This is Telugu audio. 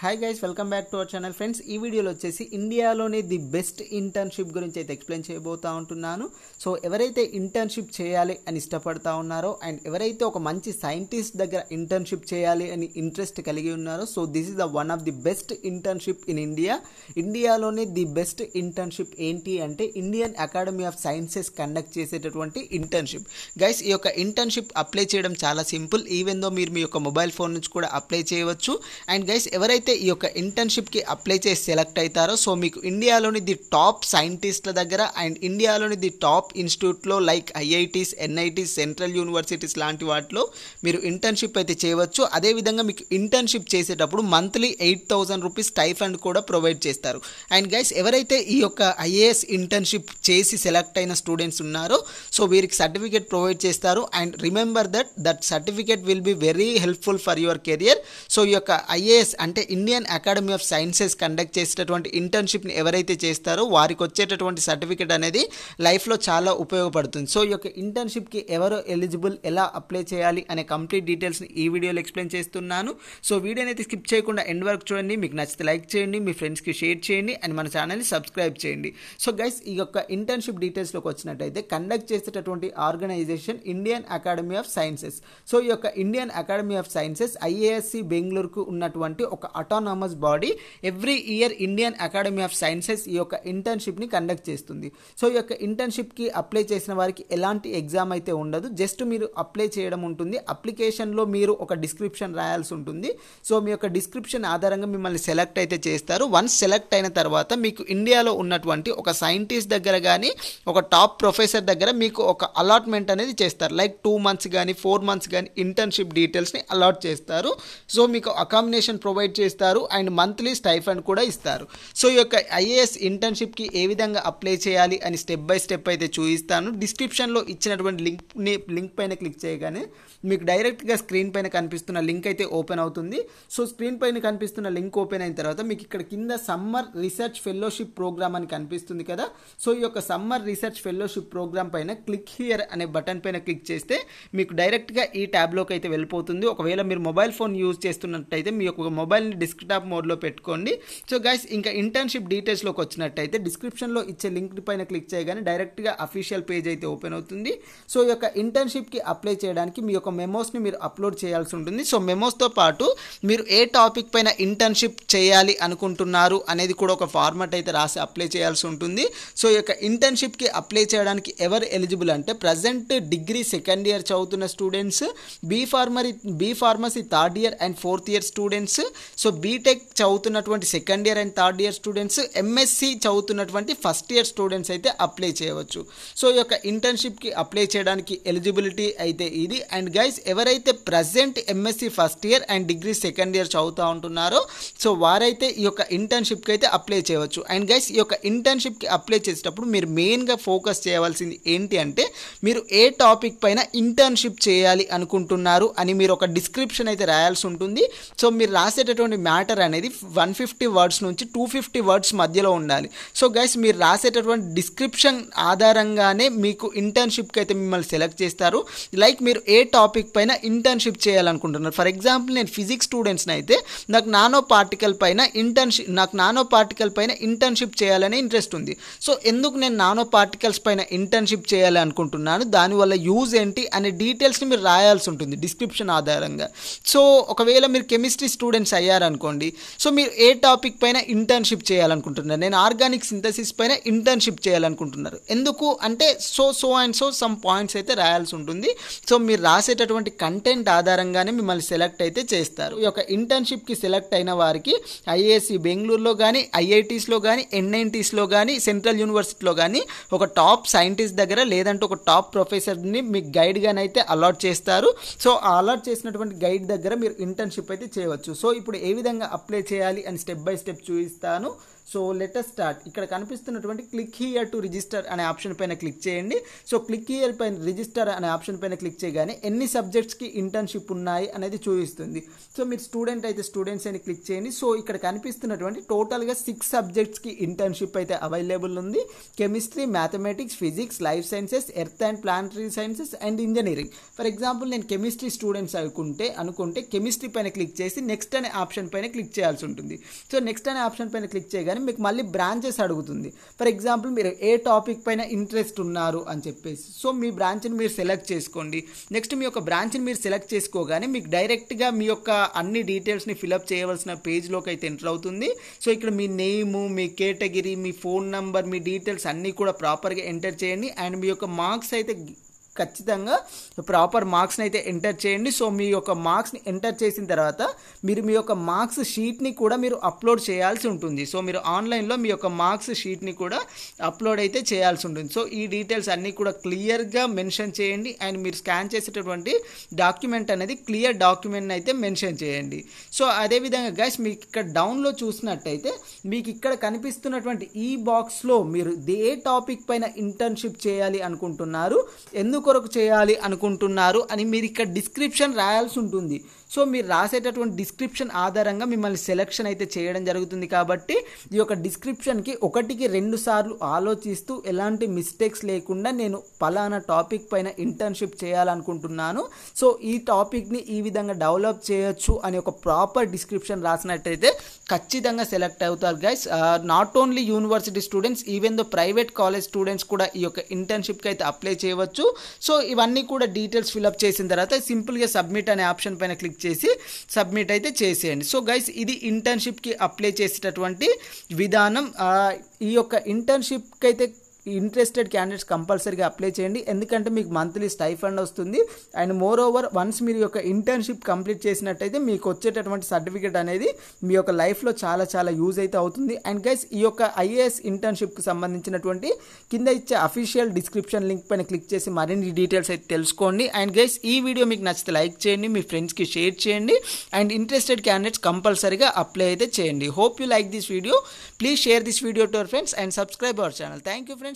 Hi guys welcome back to our channel friends ఈ వీడియోలో వచ్చేసి ఇండియాలోనే ది బెస్ట్ ఇంటర్న్షిప్ గురించి అయితే ఎక్స్ప్లెయిన్ చేయబోతా ఉంటున్నాను. సో ఎవరైతే ఇంటర్న్షిప్ చేయాలి అని ఇష్టపడతా ఉన్నారో అండ్ ఎవరైతే ఒక మంచి సైంటిస్ట్ దగ్గర ఇంటర్న్షిప్ చేయాలి అని ఇంట్రెస్ట్ కలిగి ఉన్నారో so this is the one of the best internship in India ఇండియాలోనే ది బెస్ట్ ఇంటర్న్షిప్ ఏంటి అంటే Indian Academy of Sciences conduct చేసేటటువంటి ఇంటర్న్షిప్ గైస్ ఈ యొక్క ఇంటర్న్షిప్ అప్లై చేయడం చాలా సింపుల్ ఈవెన్ దో మీరు మీ యొక్క మొబైల్ ఫోన్ నుంచి కూడా అప్లై చేయవచ్చు. అండ్ గైస్ ఎవరైతే ఈ యొక్క ఇంటర్న్షిప్కి అప్లై చేసి సెలెక్ట్ అవుతారో సో మీకు ఇండియాలోని ది టాప్ సైంటిస్ట్ల దగ్గర అండ్ ఇండియాలోని ది టాప్ ఇన్స్టిట్యూట్లో like IITs NITs central universities లాంటి వాటిలో మీరు ఇంటర్న్షిప్ అయితే చేయవచ్చు. అదేవిధంగా మీకు ఇంటర్న్షిప్ చేసేటప్పుడు monthly eight thousand rupees stipend కూడా ప్రొవైడ్ చేస్తారు. అండ్ గైస్ ఎవరైతే ఈ యొక్క ఐఏఎస్ ఇంటర్న్షిప్ చేసి సెలెక్ట్ అయిన స్టూడెంట్స్ ఉన్నారో సో వీరికి సర్టిఫికేట్ ప్రొవైడ్ చేస్తారు. And remember that that certificate will be very helpful for your career so ఈ యొక్క ఐఏఎస్ అంటే Indian Academy of Sciences conduct చేసేటటువంటి ఇంటర్న్షిప్ని ఎవరైతే చేస్తారో వారికి వచ్చేటటువంటి సర్టిఫికేట్ అనేది లైఫ్లో చాలా ఉపయోగపడుతుంది. సో ఈ యొక్క ఇంటర్న్షిప్కి ఎవరు ఎలిజిబుల్ ఎలా అప్లై చేయాలి అనే కంప్లీట్ డీటెయిల్స్ని ఈ వీడియోలో ఎక్స్ప్లెయిన్ చేస్తున్నాను. సో వీడియోని అయితే స్కిప్ చేయకుండా ఎండ్ వరకు చూడండి. మీకు నచ్చితే లైక్ చేయండి మీ ఫ్రెండ్స్కి షేర్ చేయండి అండ్ మన ఛానల్ని సబ్స్క్రైబ్ చేయండి. సో గైస్ ఈ యొక్క ఇంటర్న్షిప్ డీటెయిల్స్లోకి వచ్చినట్టయితే కండక్ట్ చేసేటటువంటి organisation Indian Academy of Sciences so ఈ యొక్క Indian Academy of Sciences IASc బెంగళూరుకు ఉన్నటువంటి ఒక autonomous body every year Indian Academy of Sciences ఈ యొక్క ఇంటర్న్షిప్ని కండక్ట్ చేస్తుంది. సో ఈ యొక్క ఇంటర్న్షిప్కి అప్లై చేసిన వారికి ఎలాంటి ఎగ్జామ్ అయితే ఉండదు. జస్ట్ మీరు అప్లై చేయడం ఉంటుంది. అప్లికేషన్లో మీరు ఒక డిస్క్రిప్షన్ రాయాల్సి ఉంటుంది. సో మీ యొక్క డిస్క్రిప్షన్ ఆధారంగా మిమ్మల్ని సెలెక్ట్ అయితే చేస్తారు. వన్స్ సెలెక్ట్ అయిన తర్వాత మీకు ఇండియాలో ఉన్నటువంటి ఒక సైంటిస్ట్ దగ్గర కానీ ఒక టాప్ ప్రొఫెసర్ దగ్గర మీకు ఒక అలాట్మెంట్ అనేది చేస్తారు. లైక్ టూ మంత్స్ కానీ ఫోర్ మంత్స్ కానీ ఇంటర్న్షిప్ డీటెయిల్స్ని అలాట్ చేస్తారు. సో మీకు అకామినేషన్ ప్రొవైడ్ చేస్తారు. అండ్ మంత్లీ స్టైఫండ్ కూడా ఇస్తారు. సో ఈ యొక్క ఐఏఎస్ ఇంటర్న్షిప్కి ఏ విధంగా అప్లై చేయాలి అని స్టెప్ బై స్టెప్ అయితే చూపిస్తాను. డిస్క్రిప్షన్లో ఇచ్చినటువంటి లింక్ని లింక్ పైన క్లిక్ చేయగానే మీకు డైరెక్ట్గా స్క్రీన్ పైన కనిపిస్తున్న లింక్ అయితే ఓపెన్ అవుతుంది. సో స్క్రీన్ పైన కనిపిస్తున్న లింక్ ఓపెన్ అయిన తర్వాత మీకు ఇక్కడ కింద సమ్మర్ రీసెర్చ్ ఫెలోషిప్ ప్రోగ్రామ్ అని కనిపిస్తుంది కదా. సో ఈ యొక్క సమ్మర్ రీసెర్చ్ ఫెలోషిప్ ప్రోగ్రామ్ పైన క్లిక్ హియర్ అనే బటన్ పైన క్లిక్ చేస్తే మీకు డైరెక్ట్గా ఈ ట్యాబ్లోకి అయితే వెళ్ళిపోతుంది. ఒకవేళ మీరు మొబైల్ ఫోన్ యూజ్ చేస్తున్నట్టయితే మీ యొక్క మొబైల్ని డెస్క్టాప్ మోడ్లో పెట్టుకోండి. సో గైస్ ఇంకా ఇంటర్న్షిప్ డీటెయిల్స్లోకి వచ్చినట్టయితే డిస్క్రిప్షన్లో ఇచ్చే లింక్ పైన క్లిక్ చేయగానే డైరెక్ట్గా అఫీషియల్ పేజ్ అయితే ఓపెన్ అవుతుంది. సో ఈ యొక్క ఇంటర్న్షిప్కి అప్లై చేయడానికి మీ యొక్క మెమోస్ని మీరు అప్లోడ్ చేయాల్సి ఉంటుంది. సో మెమోస్తో పాటు మీరు ఏ టాపిక్ పైన ఇంటర్న్షిప్ చేయాలి అనుకుంటున్నారు అనేది కూడా ఒక ఫార్మాట్ అయితే రాసి అప్లై చేయాల్సి ఉంటుంది. సో ఈ యొక్క ఇంటర్న్షిప్కి అప్లై చేయడానికి ఎవరు ఎలిజిబుల్ అంటే ప్రజెంట్ డిగ్రీ సెకండ్ ఇయర్ చదువుతున్న students B pharmacy B pharmacy third year and fourth year students so BTech చదువుతున్నటువంటి second year and third year students MSc చదువుతున్నటువంటి ఫస్ట్ ఇయర్ స్టూడెంట్స్ అయితే అప్లై చేయవచ్చు. సో ఈ యొక్క ఇంటర్న్షిప్కి అప్లై చేయడానికి ఎలిజిబిలిటీ అయితే ఇది. అండ్ గైస్ ఎవరైతే present MSc first year and degree second year చదువుతూ ఉంటున్నారో సో వారైతే ఈ యొక్క ఇంటర్న్షిప్కి అయితే అప్లై చేయవచ్చు. అండ్ గైస్ ఈ యొక్క ఇంటర్న్షిప్కి అప్లై చేసేటప్పుడు మీరు మెయిన్గా ఫోకస్ చేయవలసింది ఏంటి అంటే మీరు ఏ టాపిక్ పైన ఇంటర్న్షిప్ చేయాలి అనుకుంటున్నారు అని మీరు ఒక డిస్క్రిప్షన్ అయితే రాయాల్సి ఉంటుంది. సో మీరు రాసేటటువంటి మ్యాటర్ అనేది వన్ ఫిఫ్టీ వర్డ్స్ నుంచి టూ ఫిఫ్టీ వర్డ్స్ మధ్యలో ఉండాలి. సో గైస్ మీరు రాసేటటువంటి డిస్క్రిప్షన్ ఆధారంగానే మీకు ఇంటర్న్షిప్కి అయితే మిమ్మల్ని సెలెక్ట్ చేస్తారు. లైక్ మీరు ఏ టాపిక్ పైన ఇంటర్న్షిప్ చేయాలనుకుంటున్నారు. ఫర్ ఎగ్జాంపుల్ నేను ఫిజిక్స్ స్టూడెంట్స్ని అయితే నాకు నానో పార్టికల్ పైన ఇంటర్న్షిప్ నాకు నానో పార్టికల్ పైన ఇంటర్న్షిప్ చేయాలనే ఇంట్రెస్ట్ ఉంది. సో ఎందుకు నేను నానో పార్టికల్స్ పైన ఇంటర్న్షిప్ చేయాలి అనుకుంటున్నాను? దానివల్ల యూజ్ ఏంటి? అనే డీటెయిల్స్ని మీరు రాయాల్సి ఉంటుంది డిస్క్రిప్షన్ ఆధారంగా. సో ఒకవేళ మీరు కెమిస్ట్రీ స్టూడెంట్స్ అయ్యారు అనుకోండి. సో మీరు ఏ టాపిక్ పైన ఇంటర్న్షిప్ చేయాలనుకుంటున్నారు? నేను ఆర్గానిక్ సింథసిస్ పైన ఇంటర్న్షిప్ చేయాలనుకుంటున్నారు. ఎందుకు? అంటే so so and so some points అయితే రాయాల్సి ఉంటుంది. సో మీరు రాసేటటువంటి కంటెంట్ ఆధారంగానే మిమ్మల్ని సెలెక్ట్ అయితే చేస్తారు. ఈ యొక్క ఇంటర్న్షిప్కి సెలెక్ట్ అయిన వారికి ఐఏఎస్సి బెంగళూరులో కానీ ఐఐటీస్లో కానీ ఎన్ఐటీస్లో కానీ సెంట్రల్ యూనివర్సిటీలో కానీ ఒక టాప్ సైంటిస్ట్ దగ్గర లేదంటే ఒక టాప్ ప్రొఫెసర్ని మీకు గైడ్గానైతే అలాట్ చేస్తారు. సో ఆ అలాట్ చేసినటువంటి గైడ్ దగ్గర మీరు ఇంటర్న్షిప్ అయితే చేయవచ్చు. సో ఇప్పుడు ఏ విధంగా అప్లై చేయాలి అని స్టెప్ బై స్టెప్ చూపిస్తాను. సో లెటర్ స్టార్ట్ ఇక్కడ కనిపిస్తున్నటువంటి క్లిక్ హియర్ టు రిజిస్టర్ అనే ఆప్షన్ పైన క్లిక్ చేయండి. సో క్లిక్ హియర్ పైన రిజిస్టర్ అనే ఆప్షన్ పైన క్లిక్ చేయగానే ఎన్ని సబ్జెక్ట్స్కి ఇంటర్న్షిప్ ఉన్నాయి అనేది చూపిస్తుంది. సో మీరు స్టూడెంట్ అయితే స్టూడెంట్స్ అని క్లిక్ చేయండి. సో ఇక్కడ కనిపిస్తున్నటువంటి టోటల్గా సిక్స్ సబ్జెక్ట్స్కి ఇంటర్న్షిప్ అయితే అవైలబుల్ ఉంది. Chemistry mathematics physics life sciences earth and planetary sciences and engineering for example నేను కెమిస్ట్రీ స్టూడెంట్స్ అనుకుంటే అనుకుంటే కెమిస్ట్రీ పైన క్లిక్ చేసి నెక్స్ట్ అనే ఆప్షన్ పైన క్లిక్ చేయాల్సి ఉంటుంది. సో నెక్స్ట్ అనే ఆప్షన్ పైన క్లిక్ చేయగానే మీకు మళ్ళీ బ్రాంచెస్ అడుగుతుంది. ఫర్ ఎగ్జాంపుల్ మీరు ఏ టాపిక్ పైన ఇంట్రెస్ట్ ఉన్నారు అని చెప్పేసి. సో మీ బ్రాంచ్ని మీరు సెలెక్ట్ చేసుకోండి. నెక్స్ట్ మీ యొక్క బ్రాంచ్ని మీరు సెలెక్ట్ చేసుకోగానే మీకు డైరెక్ట్గా మీ యొక్క అన్ని డీటెయిల్స్ని ఫిలప్ చేయవలసిన పేజ్లోకి అయితే ఎంటర్ అవుతుంది. సో ఇక్కడ మీ నేము మీ కేటగిరీ మీ ఫోన్ నంబర్ మీ డీటెయిల్స్ అన్నీ కూడా ప్రాపర్గా ఎంటర్ చేయండి. అండ్ మీ యొక్క మార్క్స్ అయితే ఖచ్చితంగా ప్రాపర్ మార్క్స్ని అయితే ఎంటర్ చేయండి. సో మీ యొక్క మార్క్స్ని ఎంటర్ చేసిన తర్వాత మీరు మీ యొక్క మార్క్స్ షీట్ని కూడా మీరు అప్లోడ్ చేయాల్సి ఉంటుంది. సో మీరు ఆన్లైన్లో మీ యొక్క మార్క్స్ షీట్ని కూడా అప్లోడ్ అయితే చేయాల్సి ఉంటుంది. సో ఈ డీటెయిల్స్ అన్నీ కూడా క్లియర్గా మెన్షన్ చేయండి. అండ్ మీరు స్కాన్ చేసేటటువంటి డాక్యుమెంట్ అనేది క్లియర్ డాక్యుమెంట్ అయితే మెన్షన్ చేయండి. సో అదేవిధంగా గైస్ మీకు ఇక్కడ డౌన్లో చూసినట్టయితే మీకు ఇక్కడ కనిపిస్తున్నటువంటి ఈ బాక్స్లో మీరు ఏ టాపిక్ పైన ఇంటర్న్షిప్ చేయాలి అనుకుంటున్నారు. ఎందుకు కొరకు చేయాలి అనుకుంటున్నారు అని మీరు ఇక్కడ డిస్క్రిప్షన్ రాయాల్సి ఉంటుంది. సో మీరు రాసేటటువంటి డిస్క్రిప్షన్ ఆధారంగా మిమ్మల్ని సెలెక్షన్ అయితే చేయడం జరుగుతుంది కాబట్టి ఈ యొక్క డిస్క్రిప్షన్కి ఒకటికి రెండు సార్లు ఆలోచిస్తూ ఎలాంటి మిస్టేక్స్ లేకుండా నేను పలానా టాపిక్ పైన ఇంటర్న్షిప్ చేయాలనుకుంటున్నాను. సో ఈ టాపిక్ని ఈ విధంగా డెవలప్ చేయొచ్చు అని ఒక ప్రాపర్ డిస్క్రిప్షన్ రాసినట్టయితే ఖచ్చితంగా సెలెక్ట్ అవుతారు guys not only university students even though private college students కూడా ఈ యొక్క ఇంటర్న్షిప్కి అయితే అప్లై చేయవచ్చు. సో ఇవన్నీ కూడా డీటెయిల్స్ ఫిల్అప్ చేసిన తర్వాత సింపుల్గా సబ్మిట్ అనే ఆప్షన్ పైన క్లిక్ చేసి సబ్మిట్ అయితే చేసేయండి. సో గైస్ ఇది ఇంటర్న్షిప్కి అప్లై చేసేటటువంటి విధానం ఈ యొక్క ఇంటర్న్షిప్కి అయితే ఇంట్రెస్టెడ్ క్యాండిడేట్స్ కంపల్సరీగా అప్లై చేయండి. ఎందుకంటే మీకు మంత్లీ స్టైఫండ్ వస్తుంది. అండ్ మోర్ ఓవర్ వన్స్ మీరు యొక్క ఇంటర్న్షిప్ కంప్లీట్ చేసినట్టయితే మీకు వచ్చేటటువంటి సర్టిఫికేట్ అనేది మీ యొక్క లైఫ్లో చాలా చాలా యూజ్ అయితే అవుతుంది. అండ్ గైస్ ఈ యొక్క ఐఏఎస్ ఇంటర్న్షిప్కి సంబంధించినటువంటి కింద ఇచ్చే అఫీషియల్ డిస్క్రిప్షన్ లింక్ పైన క్లిక్ చేసి మరిన్ని డీటెయిల్స్ అయితే తెలుసుకోండి. అండ్ గైస్ ఈ వీడియో మీకు నచ్చితే లైక్ చేయండి మీ ఫ్రెండ్స్కి షేర్ చేయండి. అండ్ ఇంట్రెస్టెడ్ క్యాండిడేట్స్ కంపల్సరీగా అప్లై అయితే చేయండి. Hope you like this video please share this video to our friends and subscribe our channel thank you friends